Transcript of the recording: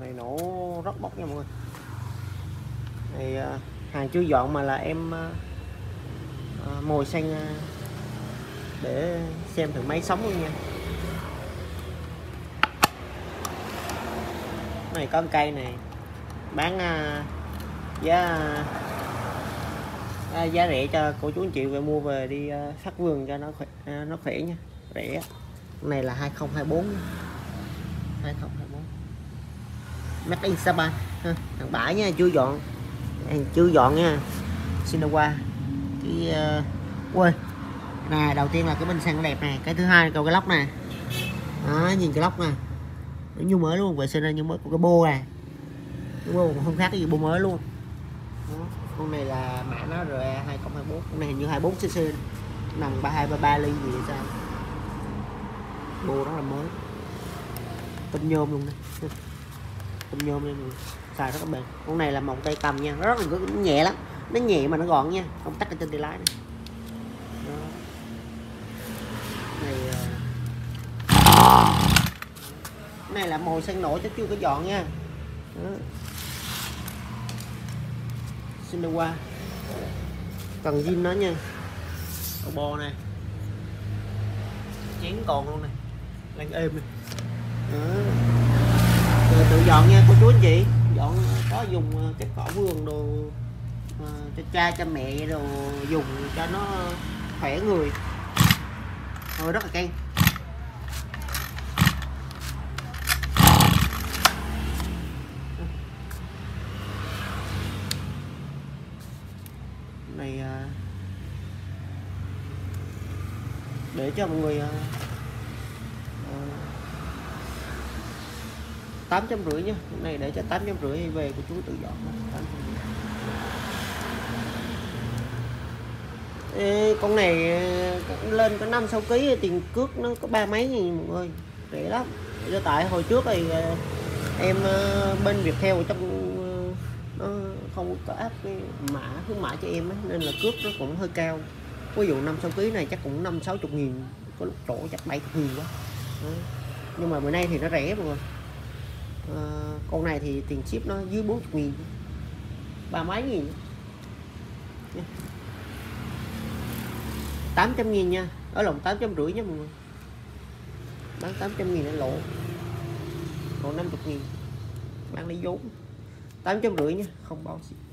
này nổ rất bốc nha mọi người. Này hàng chưa dọn mà là em à, à, mồi xanh à, để xem thử máy sống luôn nha. Này con cây này bán giá giá rẻ cho cô chú anh chị về mua về đi uh, vườn cho nó khỏe, nó khỏe nha rẻ. Này là 2024 2024 Made in Sapa. Ha. thằng bãi nha chưa dọn. Hàng chưa dọn nha. Xin qua. Cái ờ, uh, quên nè đầu tiên là cái bình xăng đẹp này cái thứ hai là cầu cái lóc nè. Đó nhìn cái lóc nè. Nó như mới luôn vệ sinh ra như mới của cái bô này cái bô không khác cái gì bô mới luôn. Đó. con này là mã nó RE 2024 con này hình như 24 cc nằm 3233 ly gì vậy sao? Bô rất là mới. Tinh nhôm luôn nè tôm nhôm đây xài rất là bền. Con này là mộng tay cầm nha. Rất là nó nhẹ lắm. Nó nhẹ mà nó gọn nha. Không tắt ở trên tay lái này Đó. này ờ, cái này là mồi xăng nổi chứ chưa có dọn nha. Đó. xin được qua. Cần zin nó nha. Con bò này. Chén còn luôn này. Đang êm này. Đó. Rồi tự dọn nha cô chú anh chị. Dọn có dùng ờ, cái cỏ vườn đồ ờ, cho cha cho mẹ đồ dùng cho nó khỏe người. Thôi rất là căng này ờ, để cho mọi người ờ, tám trăm rưỡi nhá. Cái này để cho tám trăm rưỡi về của chú tự dọn. Ê, con này ờ, lên có năm sáu ký tiền cước nó có ba mấy nghìn mọi người. Rẻ lắm. Do tại hồi trước thì ờ, em ờ, bên việc theo trong nó không có áp cái mã khuyến mãi cho em ấy, nên là cước nó cũng hơi cao. Ví dụ năm sáu ký này chắc cũng năm sáu chục nghìn có lúc chỗ chắc bảy chục nghìn quá. Nhưng mà bữa nay thì nó rẻ mọi người. Ờ, con này thì tiền ship nó dưới 40 nghìn. Ba mấy nghìn? 800 nghìn nha. Ở lòng 800 rưỡi nha mọi người. Bán 800 nghìn nó lỗ còn 50 nghìn. Bán lấy vốn. 800 rưỡi nha. Không bao ship